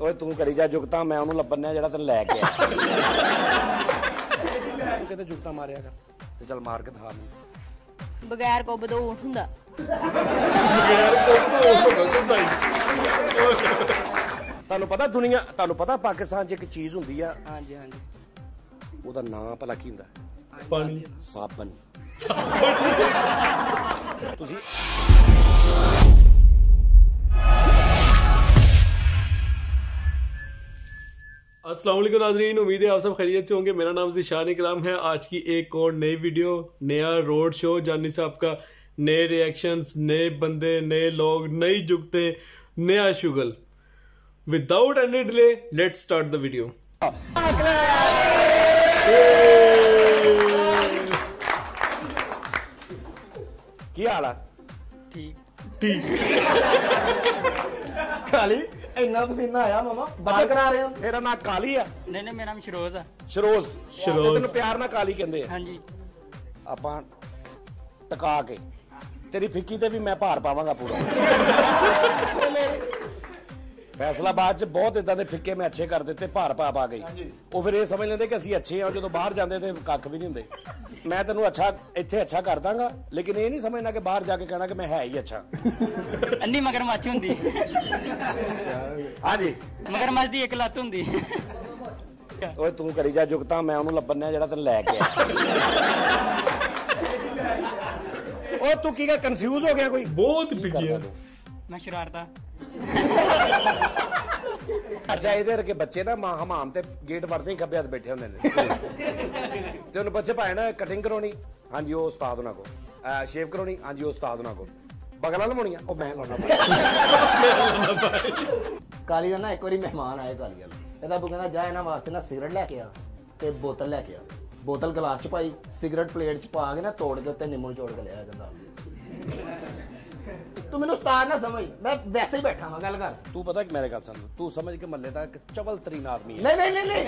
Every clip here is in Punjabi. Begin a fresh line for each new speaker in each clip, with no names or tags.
ਓਏ ਤੂੰ ਕਰੀ ਜਾ ਜੁਗਤਾ ਮੈਂ ਉਹਨੂੰ ਲੱਭਣਿਆ ਜਿਹੜਾ ਤੈਨੂੰ ਲੈ ਕੇ ਆਇਆ। ਤੂੰ ਕਿਤੇ ਜੁਗਤਾ ਮਾਰਿਆ ਕਰ ਤੇ ਚੱਲ ਮਾਰ ਕੇ ਦਿਖਾ ਮੈਨੂੰ।
ਬਗੈਰ ਕੁੱਬ ਤੋਂ ਊਠ ਹੁੰਦਾ।
ਤੁਹਾਨੂੰ ਪਤਾ ਦੁਨੀਆ ਤੁਹਾਨੂੰ ਪਤਾ ਪਾਕਿਸਤਾਨ 'ਚ ਇੱਕ ਚੀਜ਼ ਹੁੰਦੀ ਆ
ਹਾਂਜੀ ਹਾਂਜੀ।
ਉਹਦਾ ਨਾਂ ਭਲਾ ਕੀ ਹੁੰਦਾ?
ਪਾਣੀ।
ਸਾਬਣ। ਤੁਸੀਂ
असलम नाजरीन उम्मीद है आप सब खैरियत से होंगे। मेरा नाम जिशान इकराम है। आज की एक और नई वीडियो नया रोड शो जानी साहब का नए रिएक्शंस नए बंदे नए लोग नई जुगते नया शुगल। Without any delay let start
the video ठीक।
ठीक। खाली? ਇੰਨਾ ਪਸੀਨਾ ਆਇਆ ਮਮਾ। ਬਾਹਰ ਕਰਾ ਰਹੇ ਹੋ?
ਤੇਰਾ ਨਾਂ ਕਾਲੀ ਆ?
ਨਹੀਂ ਨਹੀਂ ਮੇਰਾ ਨਾਮ ਸ਼ਰੋਜ਼ ਆ।
ਸ਼ਰੋਜ਼।
ਸ਼ਰੋਜ਼।
ਤੈਨੂੰ ਪਿਆਰ ਨਾਲ ਕਾਲੀ ਕਹਿੰਦੇ ਆ।
ਹਾਂਜੀ।
ਆਪਾਂ ਟਕਾ ਕੇ। ਤੇਰੀ ਫਿੱਕੀ ਤੇ ਵੀ ਮੈਂ ਭਾਰ ਪਾਵਾਂਗਾ ਪੂਰਾ। ਫੈਸਲਾ ਬਾਅਦ 'ਚ ਬਹੁਤ ਇਦਾਂ ਦੇ ਫਿੱਕੇ ਮੈਂ ਅੱਛੇ ਕਰ ਦਿੱਤੇ ਭਾਰ ਪਾ ਪਾ ਗਈ। ਉਹ ਫਿਰ ਇਹ ਸਮਝ ਲੈਂਦੇ ਕਿ ਅਸੀਂ ਅੱਛੇ ਆ ਜਦੋਂ ਬਾਹਰ ਜਾਂਦੇ ਤੇ ਕੱਖ ਵੀ ਨਹੀਂ ਹੁੰਦੇ। ਮੈਂ ਤੈਨੂੰ ਅੱਛਾ ਇੱਥੇ ਅੱਛਾ ਕਰ ਦਾਂਗਾ ਲੇਕਿਨ ਇਹ ਨਹੀਂ ਸਮਝਣਾ ਕਿ ਬਾਹਰ ਜਾ ਕੇ ਕਹਿਣਾ ਕਿ ਮੈਂ ਹੈ ਹੀ ਅੱਛਾ।
ਅੰਨੀ ਮਗਰਮੱਛ ਹੁੰਦੀ।
ਹਾਂਜੀ।
ਮਗਰਮੱਛ ਦੀ ਇੱਕ ਲੱਤ ਹੁੰਦੀ।
ਓਏ ਤੂੰ ਕਰੀ ਜਾ ਜੁਗਤਾ ਮੈਂ ਉਹਨੂੰ ਲੱਭਣਿਆ ਜਿਹੜਾ ਤੈਨੂੰ ਲੈ ਕੇ ਆਇਆ। ਓ ਤੂੰ ਕੀ ਕਨਫਿਊਜ਼ ਹੋ ਗਿਆ ਕੋਈ?
ਬਹੁਤ ਪਿੱਗਿਆ
ਮੈਂ ਸ਼ਰਾਰਤਾਂ।
ਅੱਛਾ ਇਹਦੇ ਵਰਗੇ ਬੱਚੇ ਨਾ ਮਾਂ ਹਮਾਮ ਤੇ ਗੇਟ ਵੜਦੇ ਹੀ ਖੱਬੇ ਹੱਥ ਬੈਠੇ ਹੁੰਦੇ ਨੇ। ਤੇ ਉਹਨੂੰ ਬੱਚੇ ਭਾਏ ਨਾ ਕਟਿੰਗ ਕਰਾਉਣੀ, ਹਾਂਜੀ ਉਹ ਉਸਤਾਦ ਉਹਨਾਂ ਕੋ ਸ਼ੇਵ ਕਰਾਉਣੀ, ਹਾਂਜੀ ਉਹ ਉਸਤਾਦ ਉਹਨਾਂ ਕੋ ਬਗਲਾਂ ਲਵਾਉਣੀਆਂ ਉਹ ਮੈਂ ਲਾਉਣਾ
ਕਾਲੀ ਦਾ ਨਾ ਇੱਕ ਵਾਰੀ ਮਹਿਮਾਨ ਆਏ ਕਾਲੀ ਵਾਲਾ। ਇਹਦਾ ਬੂ ਕਹਿੰਦਾ, ਜਾ ਇਹਨਾਂ ਵਾਸਤੇ ਨਾ ਸਿਗਰਟ ਲੈ ਕੇ ਆ ਤੇ ਬੋਤਲ ਲੈ ਕੇ ਆ। ਬੋਤਲ ਗਲਾਸ ਚ ਪਾਈ, ਸਿਗਰਟ ਪਲੇਟ ਚ ਪਾ ਕੇ ਨਾ ਤੋੜ ਕੇ ਉੱਤੇ ਨਿੰਮੂ ਨਿਚੋੜ ਕੇ ਲਿਆ ਜਾਂਦਾ। ਤੂੰ ਮੈਨੂੰ ਉਸਤਾਦ ਨਾ ਸਮਝ। ਮੈਂ ਵੈਸੇ ਹੀ ਬੈਠਾ ਹਾਂ ਗੱਲ ਕਰ।
ਤੂੰ ਪਤਾ ਕਿ ਮੇਰੇ ਗੱਲ ਸੁਣ। ਤੂੰ ਸਮਝ ਕੇ ਮੱਲੇ ਦਾ ਇੱਕ ਚਵਲ ਤਰੀਨ ਆਦਮੀ ਹੈ।
ਨਹੀਂ ਨਹੀਂ ਨਹੀਂ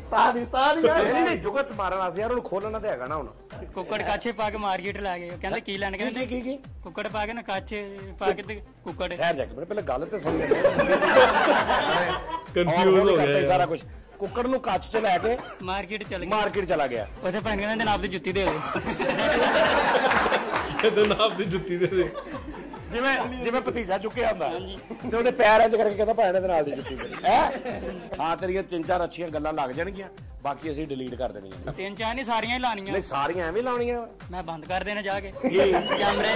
ਉਸਤਾਦ ਹੀ ਉਸਤਾਦ ਹੀ ਯਾਰ
ਨਹੀਂ ਨਹੀਂ ਜੁਗਤ ਮਾਰਨ ਵਾਸਤੇ ਯਾਰ ਉਹਨੂੰ ਖੋਲਣਾ ਤੇ ਹੈਗਾ ਨਾ ਹੁਣ।
ਕੁੱਕੜ ਕਾਛੇ ਪਾ ਕੇ ਮਾਰਕੀਟ ਲਾ ਗਏ। ਕਹਿੰਦੇ ਕੀ ਲੈਣ ਕਹਿੰਦੇ
ਕੀ ਕੀ
ਕੁੱਕੜ ਪਾ ਕੇ ਨਾ ਕਾਛੇ ਪਾ ਕੇ ਤੇ ਕੁੱਕੜ।
ਠਹਿਰ ਜਾ ਮੇਰੇ ਪਹਿਲਾਂ ਗੱਲ ਤੇ ਸਮਝ
ਲੈ। ਕਨਫਿਊਜ਼ ਹੋ
ਗਿਆ
ਸਾਰਾ
ਕੁਝ ਕੁੱਕੜ ਨੂੰ ਕੱਚ ਚ ਲੈ ਕੇ
ਮਾਰਕੀਟ ਚਲ ਗਿਆ।
ਮਾਰਕੀਟ ਚਲਾ ਗਿਆ।
ਉੱਥੇ ਭੈਣ ਕਹਿੰਦੇ ਨਾਪ ਦੀ ਜੁੱਤੀ ਦੇ ਦੇ
ਇਹਦੇ ਨਾਪ ਦੀ ਜੁੱਤੀ ਦੇ ਦੇ।
ਜਿਵੇਂ ਜਿਵੇਂ ਭਤੀਜਾ ਚੁੱਕਿਆ ਹੁੰਦਾ। ਤੇ ਉਹਦੇ ਪੈਰ ਇੰਜ ਕਰਕੇ ਕਹਿੰਦਾ ਭਾਣੇ ਦੇ ਨਾਲ ਦੀ ਜੁੱਤੀ ਦੇ ਹੈ? ਹਾਂ ਤੇਰੀਆਂ ਤਿੰਨ ਚਾਰ ਅੱਛੀਆਂ ਗੱਲਾਂ ਲੱਗ ਜਾਣਗੀਆਂ। ਬਾਕੀ ਅਸੀਂ ਡਿਲੀਟ ਕਰ ਦੇਣੀਆਂ।
ਤਿੰਨ ਚਾਰ ਨਹੀਂ ਸਾਰੀਆਂ ਹੀ ਲਾਣੀਆਂ
ਨਹੀਂ ਸਾਰੀਆਂ ਐਵੇਂ ਲਾਉਣੀਆਂ।
ਮੈਂ ਬੰਦ ਕਰ ਦੇਣਾ ਜਾ ਕੇ। ਕੈਮਰੇ।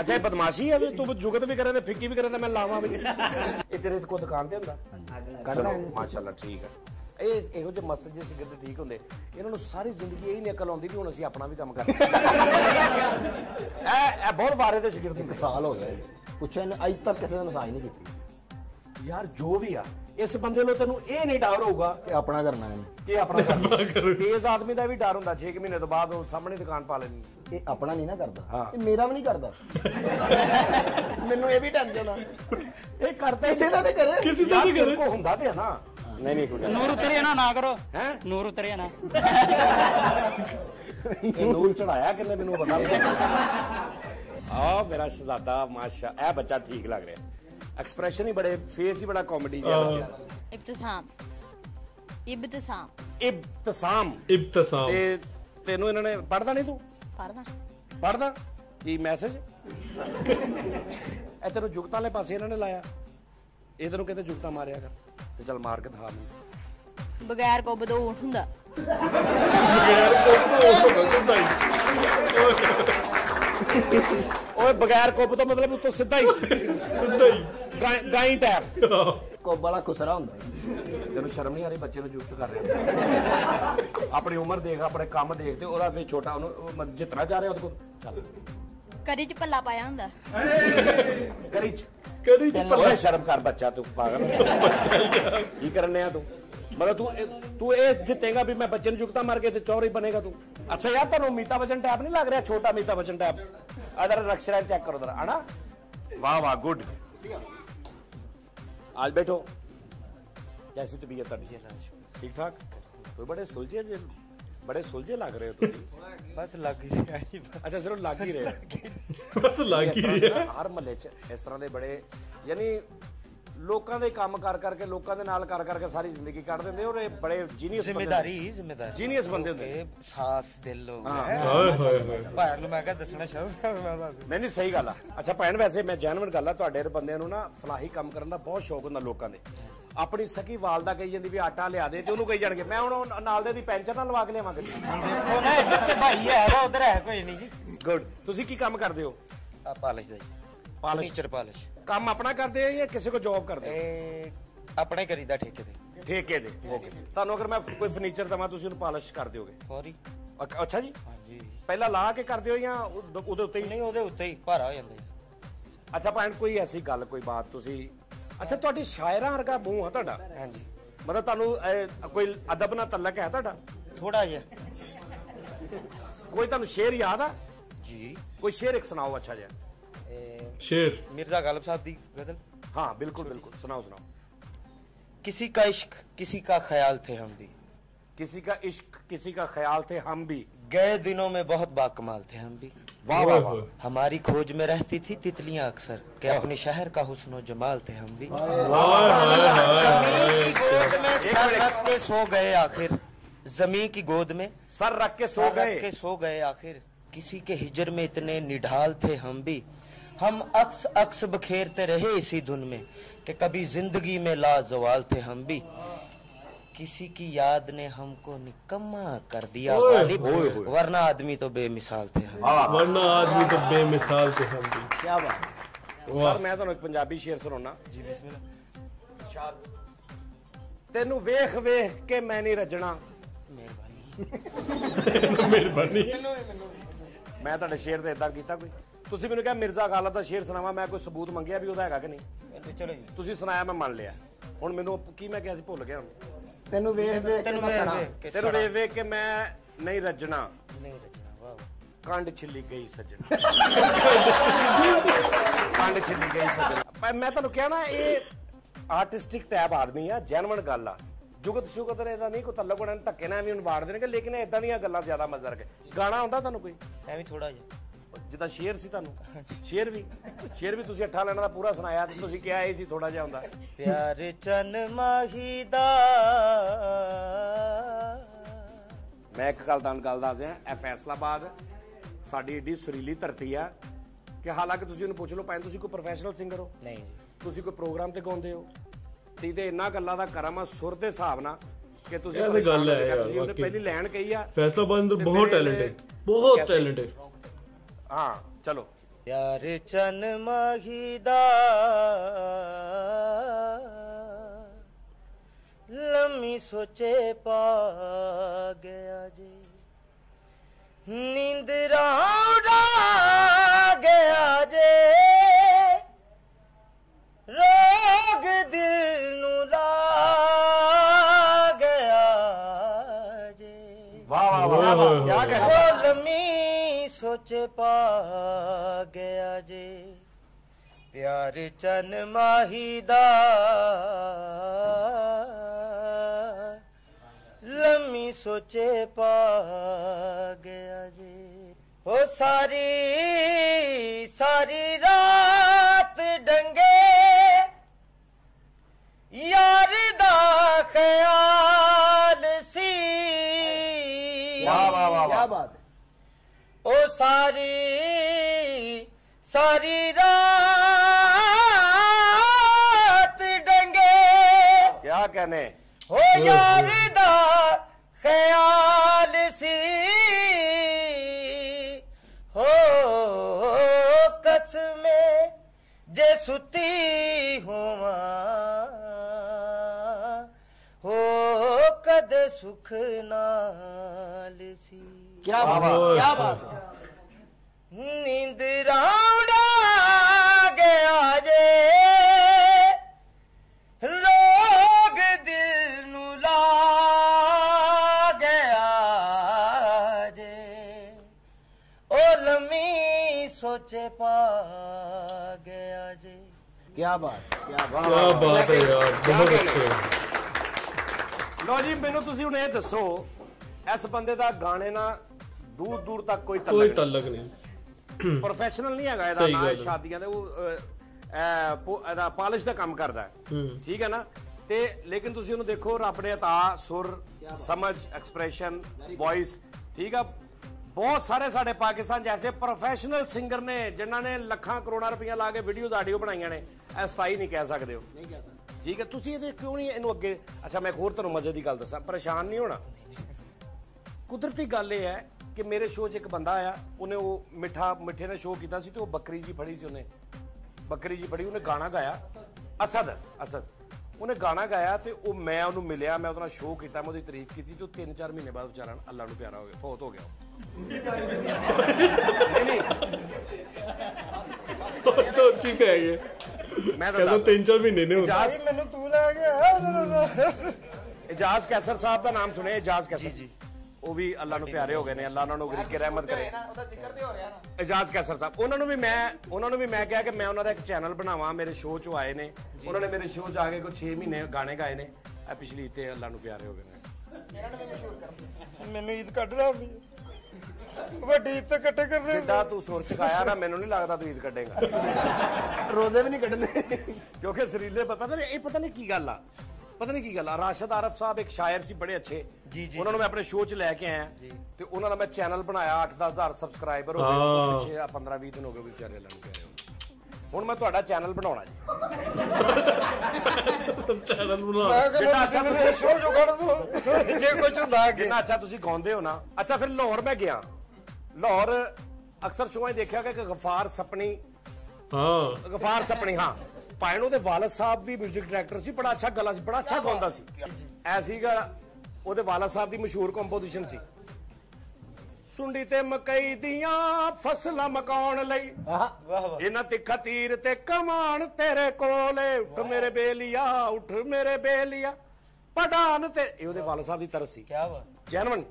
ਅੱਛਾ ਇਹ ਬਦਮਾਸ਼ੀ ਹੈ ਤੂੰ ਜੁਗਤ ਵੀ ਕਰੇ ਤੇ ਫਿੱਕੀ ਵੀ ਕਰੇ ਤੇ ਮੈਂ ਲਾਵਾਂ ਵੀ। ਇਹ ਤੇਰੇ ਕੋਲ ਦੁਕਾਨ ਤੇ ਹੁੰਦਾ?
ਕੱਢ
ਲੈ। ਮਾਸ਼ਾਅੱਲਾ ਠੀਕ ਹੈ ਇਹ ਇਹੋ ਜਿਹੇ ਮਸਤ ਜਿਹੇ ਸ਼ਗਿਰਦ ਠੀਕ ਹੁੰਦੇ ਇਹਨਾਂ ਨੂੰ ਸਾਰੀ ਜ਼ਿੰਦਗੀ ਇਹੀ ਨਕਲ ਆਉਂਦੀ ਵੀ ਹੁਣ ਅਸੀਂ ਆਪਣਾ ਵੀ ਕੰਮ ਕਰਦੇ ਐ ਬਹੁਤ ਵਾਰੇ ਦੇ ਸ਼ਗਿਰਦ
ਹੁੰਦੇ। ਸਾਲ ਹੋ ਗਏ ਪੁੱਛਿਆ ਨੇ ਅਜ ਤੱਕ ਕਿਸੇ ਨੇ ਮਸਾਜ ਨਹੀਂ ਕੀਤੀ।
ਯਾਰ ਜੋ ਵੀ ਆ ਇਸ ਬੰਦੇ ਨੂੰ ਤੈਨੂੰ ਇਹ ਨਹੀਂ ਡਰ ਹੋਊਗਾ
ਕਿ ਆਪਣਾ ਕਰਨਾ ਹੈ
ਕਿ ਆਪਣਾ ਕਰਨਾ। ਤੇਜ਼ ਆਦਮੀ ਦਾ ਵੀ ਡਰ ਹੁੰਦਾ 6 ਮਹੀਨੇ ਤੋਂ ਬਾਅਦ ਉਹ ਸਾਹਮਣੇ ਦੁਕਾਨ ਪਾ ਲੈਣੀ
ਇਹ ਆਪਣਾ ਨਹੀਂ ਨਾ ਕਰਦਾ। ਇਹ ਮੇਰਾ ਵੀ ਨਹੀਂ ਕਰਦਾ। ਮੈਨੂੰ ਇਹ ਵੀ ਟੈਨਸ਼ਨ ਆ।
ਇਹ ਕਰਦਾ
ਕਿਸੇ ਤੇ ਕਰੇ।
ਕਿਸੇ
ਦਾ
ਤੇ
ਕਰੇ। ਕੋ ਹੁੰਦਾ ਤੇ ਨਾ। ਨਹੀਂ ਨਹੀਂ ਕੁੱਟਣਾ
ਨੂਰ ਉਤਰਿਆ ਨਾ ਨਾ ਕਰੋ।
ਹੈ?
ਨੂਰ ਉਤਰਿਆ ਨਾ।
ਇਹ ਨੂਰ ਚੜਾਇਆ ਕਿੰਨੇ ਮੈਨੂੰ ਪਤਾ ਆ ਮੇਰਾ ਸ਼ਹਜ਼ਾਦਾ ਮਾਸ਼ਾ ਇਹ ਬੱਚਾ ਠੀਕ ਲੱਗ ਰਿਹਾ। ਐਕਸਪ੍ਰੈਸ਼ਨ ਹੀ ਬੜੇ ਫੇਸ ਹੀ ਬੜਾ ਕਾਮੇਡੀ ਜਿਹਾ ਬੱਚਾ
ਇਬਤਸਾਮ। ਇਬਤਸਾਮ।
ਇਬਤਸਾਮ।
ਇਬਤਸਾਮ।
ਤੇ ਤੈਨੂੰ ਇਹਨਾਂ ਨੇ ਪੜਦਾ ਨਹੀਂ ਤੂੰ?
ਪੜਦਾ
ਪੜਦਾ ਕੀ ਮੈਸੇਜ ਇਹ ਤੈਨੂੰ ਜੁਗਤਾਂ ਵਾਲੇ ਪਾਸੇ ਇਹਨਾਂ ਨੇ ਲਾਇਆ। ਇਹ ਤੈਨੂੰ ਕਿਤੇ ਜੁਗਤਾਂ ਮਾਰਿਆ ਕਰ। ਤੇ ਚੱਲ ਮਾਰ ਕੇ ਦਿਖਾ ਮੈਨੂੰ
ਬਗੈਰ ਕੋਬ ਤੋਂ ਊਠ ਹੁੰਦਾ।
ਓਏ ਬਗੈਰ ਕੋਬ ਤੋਂ ਮਤਲਬ ਉੱਤੋਂ ਸਿੱਧਾ ਹੀ।
ਸਿੱਧਾ
ਹੀ। ਗਾਈ ਟੈਪ
ਕੋਬ ਵਾਲਾ ਖੁਸਰਾ ਹੁੰਦਾ
ਤੈਨੂੰ ਸ਼ਰਮ ਨਹੀਂ ਆ ਰਹੀ ਬੱਚੇ ਨੂੰ ਜੁਗਤ ਕਰ ਰਿਹਾ ਆਪਣੀ ਉਮਰ ਦੇਖ ਆਪਣੇ ਕੰਮ ਦੇਖ ਤੇ ਉਹਦਾ ਵੀ ਛੋਟਾ ਉਹਨੂੰ ਜਿੱਤਣਾ ਜਾ ਰਿਹਾ ਉਹਦੇ ਕੋਲ। ਚੱਲ।
ਕਰੀ ਚ ਪੱਲਾ ਪਾਇਆ ਹੁੰਦਾ।
ਕਰੀ ਚ।
कड़ी च
ਓਏ ਸ਼ਰਮ ਕਰ ਬੱਚਾ ਤੂੰ ਪਾਗਲ ਕੀ ਕਰਨੇ ਆ ਤੂੰ ਮਤਲਬ ਤੂੰ ਇਹ- ਤੂੰ ਇਹ ਜਿੱਤੇਗਾ ਵੀ ਮੈਂ ਬੱਚੇ ਨੂੰ ਜੁਗਤਾ ਮਾਰ ਕੇ ਤੇ ਚੌਰੀ ਬਣੇਗਾ ਤੂੰ ਅੱਛਾ ਯਾਰ ਤੁਹਾਨੂੰ ਅਮਿਤਾ ਬਚਨ ਟੈਪ ਨਹੀਂ ਲੱਗ ਰਿਹਾ ਛੋਟਾ ਅਮਿਤਾ ਬਚਨ ਟੈਪ ਅਦਰ ਰਕਸ਼ਰਾ ਚੈੱਕ ਕਰੋ ਜਰਾ ਹਨਾ ਵਾਹ ਵਾਹ ਗੁੱਡ आज बैठो कैसी तबीयत ਤੁਹਾਡੀ ਠੀਕ ਠਾਕ ਕੋਈ ਬੜੇ ਸੁਲਝੇ ਜੇ ਬੜੇ ਸੁਲਝੇ ਲੱਗ ਰਹੇ ਹੋ ਤੁਸੀਂ
ਬਸ ਲੱਗ ਹੀ ਰਿਹਾ ਜੀ
ਅੱਛਾ ਸਿਰਫ ਲੱਗ ਹੀ ਰਿਹਾ
ਬਸ ਲੱਗ ਹੀ ਰਿਹਾ
ਹਰ ਮਹੱਲੇ 'ਚ ਇਸ ਤਰ੍ਹਾਂ ਦੇ ਬੜੇ ਯਾਨੀ ਲੋਕਾਂ ਦੇ ਕੰਮ ਕਰ ਕਰਕੇ ਲੋਕਾਂ ਦੇ ਨਾਲ ਕਰ ਕਰਕੇ ਸਾਰੀ ਜ਼ਿੰਦਗੀ ਕੱਢ ਦਿੰਦੇ ਔਰ ਇਹ ਬੜੇ ਜੀਨੀਅਸ
ਜ਼ਿੰਮੇਦਾਰੀ ਜ਼ਿੰਮੇਦਾਰੀ
ਜੀਨੀਅਸ ਬੰਦੇ ਹੁੰਦੇ
ਸਾਸ ਦਿਲ ਹੋ ਗਿਆ
ਹਾਏ ਹਾਏ ਹਾਏ
ਭਾਣ ਨੂੰ ਮੈਂ ਕਹਾਂ ਦੱਸਣਾ ਸ਼ਾਇਦ ਮੈਂ ਦੱਸ
ਨਹੀਂ ਨਹੀਂ ਸਹੀ ਗੱਲ ਆ ਅੱਛਾ ਭੈਣ ਵੈਸੇ ਮੈਂ ਜੈਨੂਇਨ ਗੱਲ ਆ ਤੁਹਾਡੇ ਬੰਦਿਆਂ ਨੂੰ ਨਾ ਫਲਾਹੀ ਕੰਮ ਕਰਨ ਦਾ ਬਹੁਤ ਸ਼ੌਕ ਹੁੰਦਾ ਲੋਕਾਂ ਦੇ ਆਪਣੀ ਸਕੀ ਵਾਲਦਾ ਕਹੀ ਜਾਂਦੀ ਵੀ ਆਟਾ ਲਿਆ ਦੇ ਤੇ ਉਹਨੂੰ ਕਹੀ ਜਾਣਗੇ। ਮੈਂ ਹੁਣ ਨਾਲ ਦੇ ਦੀ ਪੈਂਚਰ ਨਾਲ ਲਵਾ ਕੇ ਲਿਆਵਾਂਗੇ।
ਦੇਖੋ ਨਾ ਇੱਧਰ ਤੇ ਭਾਈ ਹੈ ਵਾ ਉਧਰ ਹੈ ਕੋਈ ਨਹੀਂ ਜੀ।
ਗੁੱਡ ਤੁਸੀਂ ਕੀ ਕੰਮ ਕਰਦੇ ਹੋ?
ਆ ਪਾਲਿਸ਼ ਦਾ ਜੀ।
Polish?
Furniture polish.
ਕੰਮ ਆਪਣਾ ਕਰਦੇ ਹੋ ਜਾਂ ਕਿਸੇ ਕੋ ਜੌਬ ਕਰਦੇ ਹੋ?
ਇਹ ਆਪਣੇ ਕਰੀਦਾ ਠੇਕੇ ਤੇ।
ਠੇਕੇ ਦੇ ਓਕੇ ਤੁਹਾਨੂੰ ਅਗਰ ਮੈਂ ਕੋਈ ਫਰਨੀਚਰ ਦਵਾਂ ਤੁਸੀਂ ਉਹਨੂੰ ਪਾਲਿਸ਼ ਕਰ ਦਿਓਗੇ?
ਸੌਰੀ
ਅੱਛਾ ਜੀ।
ਹਾਂਜੀ।
ਪਹਿਲਾਂ ਲਾ ਕੇ ਕਰਦੇ ਹੋ ਜਾਂ ਉਹਦੇ ਉੱਤੇ ਹੀ?
ਨਹੀਂ ਉਹਦੇ ਉੱਤੇ ਹੀ ਭਾਰਾ ਹੋ ਜਾਂਦਾ
ਅੱਛਾ ਭੈਣ ਕੋਈ ਐਸੀ ਗੱਲ ਕੋਈ ਬਾਤ ਤੁਸੀਂ ਅੱਛਾ ਤੁਹਾਡੀ ਸ਼ਾਇਰਾਂ ਵਰਗਾ ਮੂੰਹ ਆ ਤੁਹਾਡਾ
ਹਾਂਜੀ
ਮਤਲਬ ਤੁਹਾਨੂੰ ਅਹ, ਕੋਈ ਅਦਬ ਨਾਲ ਤਲਕ ਹੈ ਤੁਹਾਡਾ
ਥੋੜਾ ਜਿਹਾ
ਕੋਈ ਤੁਹਾਨੂੰ ਸ਼ੇਰ ਯਾਦ ਆ
ਜੀ
ਕੋਈ ਸ਼ੇਰ ਇੱਕ ਸੁਣਾਓ ਅੱਛਾ ਜਿਹਾ
ਇਹ
ਸ਼ੇਰ
ਮਿਰਜ਼ਾ ਗਾਲਬ ਸਾਹਿਬ ਦੀ ਗਜ਼ਲ
हाँ बिल्कुल बिल्कुल सुनाओ सुनाओ
किसी का इश्क किसी का ख्याल थे हम भी
किसी का इश्क किसी का ख्याल थे हम भी
गए दिनों में बहुत बाकमाल थे हम भी
वाह वाह
हमारी खोज में रहती थी तितलियाँ अक्सर कि अपने शहर का हुस्न जमाल थे हम भी। की गोद में सर रख के सो गए आखिर। ज़मीन की गोद में
सर रख के सो गए।
के सो गए आखिर। किसी के हिजर में इतने निढाल थे हम भी। हम अक्स अक्स बखेरते रहे इसी धुन में कि कभी ज़िंदगी में लाजवाल थे हम भी। किसी की याद ने हमको निकम्मा कर दिया गालिब वरना आदमी तो बेमिसाल थे हम
वरना आदमी तो बेमिसाल थे हम भी
ਕੀ ਬਾਤ
ਸਰ ਮੈਂ ਤੁਹਾਨੂੰ ਇੱਕ ਪੰਜਾਬੀ ਸ਼ੇਰ ਸੁਣਾਉਣਾ
जी बिस्मिल्लाह
ਤੈਨੂੰ ਵੇਖ ਵੇਖ ਕੇ ਮੈਂ ਨਹੀਂ ਰੱਜਣਾ
मेहरबानी
ਮਿਹਰਬਾਨੀ
ਮੈਂ ਤੁਹਾਡੇ ਸ਼ੇਰ ਤੇ ਇਦਾਂ ਕੀਤਾ ਕੋਈ ਤੁਸੀਂ ਮੈਨੂੰ ਕਿਹਾ ਮਿਰਜ਼ਾ ਗਾਲਬ ਦਾ ਸ਼ੇਰ ਸੁਣਾਵਾ ਮੈਂ ਕੋਈ ਸਬੂਤ ਮੰਗਿਆ ਵੀ ਉਹਦਾ ਹੈਗਾ ਕਿ ਨਹੀਂ
चलो जी
ਤੁਸੀਂ ਸੁਣਾਇਆ ਮੈਂ ਮੰਨ ਲਿਆ ਹੁਣ ਮੈਨੂੰ ਕੀ ਮੈਂ ਕਿਹਾ ਸੀ ਭੁੱਲ ਗਿਆ ਹੁਣ
ਤੈਨੂੰ ਵੇਖ ਵੇਖ ਤੈਨੂੰ ਵੇਖ
ਵੇਖ
ਤੈਨੂੰ ਵੇਖ ਵੇਖ ਕੇ ਮੈਂ ਨਹੀਂ ਰੱਜਣਾ।
ਨਹੀਂ ਰੱਜਣਾ ਵਾਹ
ਕੰਡ ਛਿੱਲੀ ਗਈ ਸੱਜਣਾ। ਕੰਡ ਛਿੱਲੀ ਗਈ ਸੱਜਣਾ। ਮੈਂ ਤੁਹਾਨੂੰ ਕਿਹਾ ਨਾ ਇਹ ਆਰਟਿਸਟਿਕ ਟੈਬ ਆਦਮੀ ਆ ਜੈਨੂਨ ਗੱਲ ਆ। ਜੁਗਤ ਸ਼ੁਗਤ ਨੇ ਇਹਦਾ ਨਹੀਂ ਕੋ ਤੱਲਕ ਉਹਨਾਂ ਨੇ ਧੱਕੇ ਨਾ ਐਵੇਂ ਉਹਨੂੰ ਵਾੜ ਦੇਣਗੇ ਲੇਕਿਨ ਇਦਾਂ ਦੀਆਂ ਗੱਲਾਂ ਜ਼ਿਆਦਾ ਮਜ਼ਾ ਰਕੇ ਗਾਣਾ ਆਉਂਦਾ ਤੁਹਾਨੂੰ ਕੋਈ?
ਐਵੇਂ ਥੋੜਾ ਜਿਹਾ।
ਜਿੱਦਾਂ ਸ਼ੇਰ ਸੀ ਤੁਹਾਨੂੰ? ਸ਼ੇਰ ਵੀ? ਸ਼ੇਰ ਵੀ ਤੁਸੀਂ ਅੱਠਾ ਲੈਣਾ ਦਾ ਪੂਰਾ ਸੁਣਾਇਆ ਤੇ ਤੁਸੀਂ ਕਿਹਾ ਇਹ ਸੀ ਥੋੜਾ ਜਿਹਾ ਹੁੰਦਾ।
ਪਿਆਰ ਚੰਨ ਮਾਹੀ ਦਾ।
ਮੈਂ ਇੱਕ ਗੱਲ ਤੁਹਾਨੂੰ ਗੱਲ ਦੱਸ ਦਿਆਂ ਇਹ ਫੈਸਲਾਬਾਦ ਸਾਡੀ ਏਡੀ ਸੁਰੀਲੀ ਧਰਤੀ ਆ ਕਿ ਹਾਲਾਂਕਿ ਤੁਸੀਂ ਉਹਨੂੰ ਪੁੱਛ ਲਓ ਭਾਵੇਂ ਤੁਸੀਂ ਕੋਈ ਪ੍ਰੋਫੈਸ਼ਨਲ ਸਿੰਗਰ ਹੋ।
ਨਹੀਂ ਜੀ।
ਤੁਸੀਂ ਕੋਈ ਪ੍ਰੋਗਰਾਮ ਤੇ ਗਾਉਂਦੇ ਹੋ। ਤੇ ਇਹਦੇ ਇੰਨਾ ਗੱਲਾਂ ਦਾ ਕਰਮ ਆ ਸੁਰ ਦੇ ਹਿਸਾਬ ਨਾਲ ਕਿ ਤੁਸੀਂ
ਇਹ ਤਾਂ ਗੱਲ
ਹੋ ਤੁਸੀਂ ਉਹਨੇ। ਪਹਿਲੀ ਲਾਈਨ ਕਹੀ ਆ
ਫੈਸਲਾਬਾਦ ਤੋਂ
ਤੇ
ਬਹੁਤ ਟੈਲੈਂਟ ਹੈ। ਬਹੁਤ? ਟੈਲੈਂਟ ਹੈ।
ਹਾਂ ਚਲੋ
ਪਿਆਰ ਚੰਨ ਮਾਹੀ ਦਾ ਲੰਮੀ ਸੋਚੇ ਪਾ ਗਿਆ ਜੀ ਨੀਂਦ ਲੰਮੀ ਪਾ ਗਿਆ ਜੇ। ਪਿਆਰ ਚਨ ਮਾਹੀ ਦਾ ਲੰਮੀ ਸੋਚੇ ਪਾ ਗਿਆ ਜੇ। ਉਹ ਸਾਰੀ ਸਾਰੀ
ਕੀ
ਕਹਨੇ
ਹੋ ਯਾਰ ਦਾ ਖਿਆਲ ਸੀ ਹੋ ਕਸਮੇ ਜੇ ਸੁਤੀ ਹੋਵਾਂ ਹੋ ਕਦੇ ਸੁਖ ਨਾਲ ਸੀ
ਕੀ ਬਾਤ ਹੈ ਕੀ ਕੀ ਬਾਤ ਕੀ ਬਾਤ।
ਕੀ ਬਾਤ ਹੈ ਯਾਰ ਬਹੁਤ ਅੱਛੇ।
ਲੋ ਜੀ ਮੈਨੂੰ ਤੁਸੀਂ ਹੁਣ ਇਹ ਦੱਸੋ ਇਸ ਬੰਦੇ ਦਾ ਗਾਣੇ ਨਾਲ ਦੂਰ ਦੂਰ ਤੱਕ ਕੋਈ
ਕੋਈ
ਤਲਕ
ਤਲਕ ਨਹੀਂ।
ਪ੍ਰੋਫੈਸ਼ਨਲ ਨਹੀਂ ਹੈਗਾ ਇਹਦਾ ਨਾ। ਸ਼ਾਦੀਆਂ ਦੇ ਉਹ ਇਹਦਾ ਪਾਲਿਸ਼ ਦਾ ਕੰਮ ਕਰਦਾ ਹੈ। ਠੀਕ ਹੈ ਨਾ? ਤੇ ਲੇਕਿਨ ਤੁਸੀਂ ਉਹਨੂੰ ਦੇਖੋ ਰੱਬ ਨੇ ਅਤਾ ਸੁਰ ਸਮਝ ਐਕਸਪ੍ਰੈਸ਼ਨ ਵੌਇਸ ਠੀਕ ਆ? ਬਹੁਤ ਸਾਰੇ ਸਾਡੇ ਪਾਕਿਸਤਾਨ ਜੈਸੇ ਪ੍ਰੋਫੈਸ਼ਨਲ ਸਿੰਗਰ ਨੇ ਜਿਨ੍ਹਾਂ ਨੇ ਲੱਖਾਂ ਕਰੋੜਾਂ ਰੁਪਈਆ ਲਾ ਕੇ ਵੀਡੀਓਜ਼ ਆਡੀਓ ਬਣਾਈਆਂ ਨੇ। ਇਹ ਸਤਾਈ ਨਹੀਂ ਕਹਿ ਸਕਦੇ ਹੋ
ਨਹੀਂ ਕਹਿ ਸਕਦਾ।
ਠੀਕ ਹੈ ਤੁਸੀਂ ਇਹਦੇ ਕਿਉਂ ਨਹੀਂ ਇਹਨੂੰ ਅੱਗੇ ਅੱਛਾ ਮੈਂ ਇੱਕ ਹੋਰ ਤੁਹਾਨੂੰ ਮਜ਼ੇ ਦੀ ਗੱਲ ਦੱਸਾਂ। ਪਰੇਸ਼ਾਨ ਨਹੀਂ ਹੋਣਾ। ਕੁਦਰਤੀ ਗੱਲ ਇਹ ਹੈ ਕਿ ਮੇਰੇ ਸ਼ੋਅ 'ਚ ਇੱਕ ਬੰਦਾ ਆਇਆ ਉਹਨੇ ਉਹ ਮਿੱਠਾ ਮਿੱਠੇ ਨੇ ਸ਼ੋਅ ਕੀਤਾ ਸੀ ਤੇ ਉਹ ਬੱਕਰੀ ਜੀ ਫੜੀ ਸੀ ਉਹਨੇ। ਬੱਕਰੀ ਜੀ ਫੜੀ ਉਹਨੇ ਗਾਣਾ ਗਾਇਆ। ਅਸਦ ਅਸਦ। ਉਹਨੇ ਗਾਣਾ ਗਾਇਆ ਤੇ ਉਹ ਮੈਂ ਉਹਨੂੰ ਮਿਲਿਆ ਮੈਂ ਉਹਦੇ ਨਾਲ ਸ਼ੋਅ ਕੀਤਾ ਮੈਂ ਉਹਦੀ ਤਾਰੀਫ ਕੀਤੀ ਤੇ ਉਹ 3-4 ਮਹੀਨੇ ਬਾਅਦ ਵਿਚਾਰਾ ਅੱਲਾ ਨੂੰ ਪਿਆਰਾ ਹੋ ਗਿਆ ਫੌਤ ਹੋ ਗਿਆ ਉਹ। ਮੈਂ ਤਾਂ
ਤਿੰਨ ਚਾਰ ਮਹੀਨੇ ਨੇ
ਇਜਾਜ਼
ਮੈਨੂੰ ਤੂੰ ਲੈ ਗਿਆ
ਇਜਾਜ਼ ਕੈਸਰ ਸਾਹਿਬ ਦਾ ਨਾਮ ਸੁਣਿਆ ਇਜਾਜ਼ ਕੈਸਰ। ਜੀ। ਉਹ ਵੀ ਅੱਲਾ ਨੂੰ ਪਿਆਰੇ ਹੋ ਗਏ ਨੇ ਅੱਲਾ ਉਹਨਾਂ ਨੂੰ ਗਰੀਕੇ ਰਹਿਮਤ ਕਰੇ।
ਉਹਦਾ ਜ਼ਿਕਰ ਤੇ ਹੋ ਰਿਹਾ ਨਾ।
ਇਜਾਜ਼ ਕੈਸਰ ਸਾਹਿਬ ਉਹਨਾਂ ਨੂੰ ਵੀ ਮੈਂ ਉਹਨਾਂ ਨੂੰ ਵੀ ਮੈਂ ਕਿਹਾ ਕਿ ਮੈਂ ਉਹਨਾਂ ਦਾ ਇੱਕ ਚੈਨਲ ਬਣਾਵਾਂ ਮੇਰੇ ਸ਼ੋਅ 'ਚ ਆਏ ਨੇ। ਉਹਨਾਂ ਨੇ ਮੇਰੇ ਸ਼ੋਅ 'ਚ ਆ ਕੇ ਕੋਈ 6 ਮਹੀਨੇ ਗਾਣੇ ਗਾਏ ਨੇ। ਇਹ ਪਿਛਲੀ ਤੇ ਅੱਲਾ ਨੂੰ ਪਿਆਰੇ ਹੋ ਗਏ ਨੇ।
ਮੈਨੂੰ ਈਦ ਕੱਢ ਲਾਉਂਦੀ ਵੱਡੀ ਈਦ ਤਾਂ ਇਕੱਠੇ ਕਰਨੇ
ਜਿੱਦਾਂ ਤੂੰ ਸੁਰ ਚਕਾਇਆ ਨਾ ਮੈਨੂੰ ਨਹੀਂ ਲੱਗਦਾ ਤੂੰ ਈਦ ਕੱਢੇਗਾ।
ਰੋਜ਼ੇ ਵੀ ਨਹੀਂ ਕੱਢਣੇ।
ਕਿਉਂਕਿ ਜ਼ਰੀਲੇ ਪਤਾ ਨਹੀਂ ਇਹ ਪਤਾ ਨਹੀਂ ਕੀ ਗੱਲ ਆ। ਪਤਾ ਨਹੀਂ ਕੀ ਗੱਲ ਆ ਰਾਸ਼ਦ ਆਰਫ ਸਾਹਿਬ ਇੱਕ ਸ਼ਾਇਰ ਸੀ ਬੜੇ ਅੱਛੇ।
ਜੀ, ਜੀ,
ਉਹਨਾਂ ਨੂੰ ਮੈਂ ਆਪਣੇ ਸ਼ੋਅ 'ਚ ਲੈ ਕੇ ਆਇਆ। ਤੇ ਉਹਨਾਂ ਦਾ ਮੈਂ ਚੈਨਲ ਬਣਾਇਆ 8-10000 ਸਬਸਕ੍ਰਾਈਬਰ ਹੋ ਗਏ। ਪਿੱਛੇ 15-20 ਦਿਨ ਹੋ ਗਏ ਵਿਚਾਰੇ ਲੈਣ ਗਏ ਹੁਣ ਮੈਂ ਤੁਹਾਡਾ ਚੈਨਲ ਬਣਾਉਣਾ ਜੀ।
ਚੈਨਲ ਬਣਾ
ਮੈਂ ਕਹਿੰਦਾ ਅੱਛਾ ਮੇਰੇ ਸ਼ੋਅ ਜੋ ਦੋ। ਜੇ ਕੁਝ ਹੁੰਦਾ ਅੱਗੇ।
ਜਿੰਨਾ ਅੱਛਾ ਤੁਸੀਂ ਗਾਉਂਦੇ ਹੋ ਨਾ। ਅੱਛਾ ਫਿਰ ਲਾਹੌਰ ਮੈਂ ਗਿਆ। ਲਾਹੌਰ ਅਕਸਰ 'ਚ ਦੇਖਿਆ ਕਿ ਗਫਾਰ ਸਪਣੀ
ਹਾਂ।
ਗਫਾਰ ਸਪਣੀ ਹਾਂ। ਪਾਇਣ ਉਹਦੇ ਵਾਲਦ ਸਾਹਿਬ ਵੀ 뮤직 ਡਾਇਰੈਕਟਰ ਸੀ ਬੜਾ ਅੱਛਾ ਗਲਾ ਸੀ ਬੜਾ ਅੱਛਾ ਗਾਉਂਦਾ ਸੀ। ਐ ਸੀਗਾ ਉਹਦੇ ਵਾਲਦ ਸਾਹਿਬ ਦੀ ਮਸ਼ਹੂਰ ਕੰਪੋਜੀਸ਼ਨ ਸੀ। ਸੁੰਡੀ ਤੇ ਮਕਈ ਦੀਆਂ ਫਸਲਾਂ ਮਕਾਉਣ ਲਈ ਇਹਨਾਂ ਤਿੱਖਾ ਤੀਰ ਤੇ ਕਮਾਨ ਤੇਰੇ ਕੋਲੇ ਉੱਠ ਮੇਰੇ ਬੇਲੀਆ ਉੱਠ ਮੇਰੇ ਬੇਲੀਆ ਪਠਾਨ ਤੇ ਇਹ ਉਹਦੇ ਵਾਲਦ ਸਾਹਿਬ ਦੀ ਤਰਸ ਸੀ।
ਕੀ ਬਾਤ।
ਜੈਨਵਨ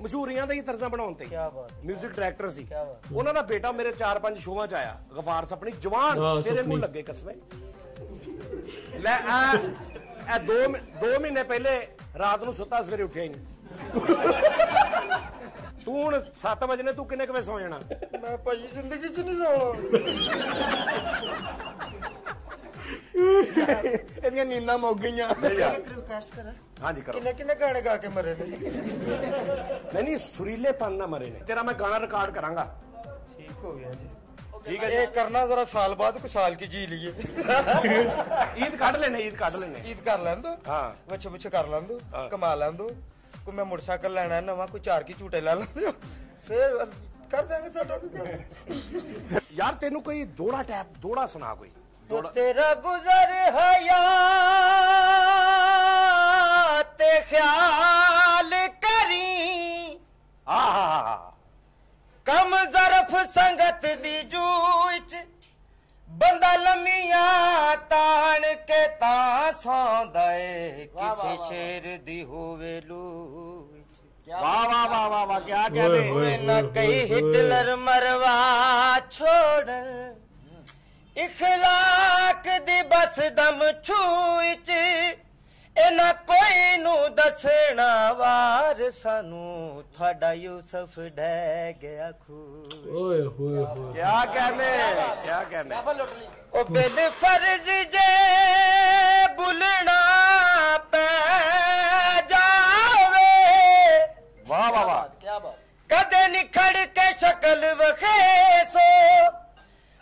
ਮਸ਼ਹੂਰੀਆਂ ਦੇ ਹੀ ਤਰਜ਼ਾਂ ਬਣਾਉਣ ਤੇ।
ਕੀ ਬਾਤ
ਮਿਊਜ਼ਿਕ ਡਾਇਰੈਕਟਰ ਸੀ। ਉਹਨਾਂ ਦਾ ਬੇਟਾ ਮੇਰੇ 4-5 ਸ਼ੋਆਂ 'ਚ ਆਇਆ। ਗਫਾਰ ਸਪਣੀ ਜਵਾਨ ਤੇਰੇ। ਨੂੰ ਲੱਗੇ ਕਸਮੇ। ਲੈ ਆ ਇਹ ਦੋ ਮਹੀ- ਦੋ ਮਹੀਨੇ ਪਹਿਲੇ ਰਾਤ ਨੂੰ ਸੁੱਤਾ ਸਵੇਰੇ ਉੱਠਿਆ ਹੀ ਨਹੀਂ। ਤੂੰ ਹੁਣ 7 ਵਜੇ ਨੇ ਤੂੰ ਕਿੰਨੇ ਕੁ ਵਜੇ ਸੌ ਜਾਣਾ?
ਮੈਂ ਭਾਜੀ ਜ਼ਿੰਦਗੀ ਚ ਨਹੀਂ ਸੌਣਾ।
ਇਹਦੀਆਂ ਨੀਂਦਾਂ ਮੁੱਕ ਗਈਆਂ
ਰਿਕਵੈਸਟ ਕਰ।
ਹਾਂਜੀ ਕਰੋ।
ਕਿੰਨੇ ਕਿੰਨੇ ਗਾਣੇ ਗਾ ਕੇ ਮਰੇ ਨੇ?
ਨਹੀਂ ਨਹੀਂ ਸੁਰੀਲੇ ਪੰਨ ਨਾ ਮਰੇ ਨੇ। ਤੇਰਾ ਮੈਂ ਗਾਣਾ ਰਿਕਾਰਡ ਕਰਾਂਗਾ।
ਠੀਕ ਹੋ ਗਿਆ ਜੀ।
ਠੀਕ ਹੈ
ਇਹ ਕਰਨਾ ਜ਼ਰਾ ਸਾਲ ਬਾਅਦ ਕੋ ਸਾਲ ਕੀ ਜੀ ਲਈਏ।
ਈਦ ਕੱਢ ਲੈਣੇ ਈਦ ਕੱਢ ਲੈਣੇ
ਈਦ ਕਰ ਲੈਂਦੋ।
ਹਾਂ।
ਬੱਚੇ ਬੱਚੇ ਕਰ
ਲੈਂਦੋ
ਕਮਾ ਲੈਂਦੋ। ਕੋ ਮੈਂ ਮੋਟਰਸਾਈਕਲ ਲੈਣਾ ਨਵਾਂ ਕੋ ਚਾਰ ਕੀ ਝੂਟੇ ਲੈ ਲੈਂਦੇ ਫੇਰ ਕਰ ਦਾਂਗੇ ਸਾਡਾ ਵੀ
ਯਾਰ ਤੈਨੂੰ ਕੋਈ ਦੋੜਾ ਟੈਪ ਦੋੜਾ ਸੁਣਾ ਕੋਈ।
ਤੇਰਾ
ਗੁਜ਼ਰ
ਹੈ ਜਗਤ ਦੀ ਜੂਈ ਚ ਬੰਦਾ ਲੰਮੀਆਂ ਤਾਣ ਕੇ ਤਾਂ ਸੌਂਦਾ ਏ। ਕਿਸੇ ਸ਼ੇਰ ਦੀ ਹੋਵੇ ਲੂਈ
ਵਾਹ ਵਾਹ ਵਾਹ ਵਾਹ ਵਾਹ ਕੀ ਕਹਦੇ
ਹੋਏ
ਨਾ ਕਈ ਹਿਟਲਰ ਮਰਵਾ ਛੋੜ। ਇਖਲਾਕ ਦੀ ਬਸ ਦਮ ਛੂਈ ਚ ਇਹਨਾਂ ਕੋਈ ਨੂੰ ਦੱਸਣਾ ਵਾਰ ਸਾਨੂੰ ਤੁਹਾਡਾ ਯੂਸਫ ਡਹਿ ਗਿਆ ਖੂ
ਓਏ ਹੋਏ ਹੋਏ।
ਕੀ ਕਹਿੰਦੇ ਕੀ ਕਹਿੰਦੇ?
ਉਹ ਬਿਲ ਫਰਜ਼ ਜੇ ਬੁਲਣਾ ਪੈ ਜਾਵੇ।
ਵਾਹ ਵਾਹ ਵਾਹ।
ਕੀ ਬਾਤ
ਕਦੇ ਨਿਖੜ ਕੇ ਸ਼ਕਲ ਵਖੇਸੋ।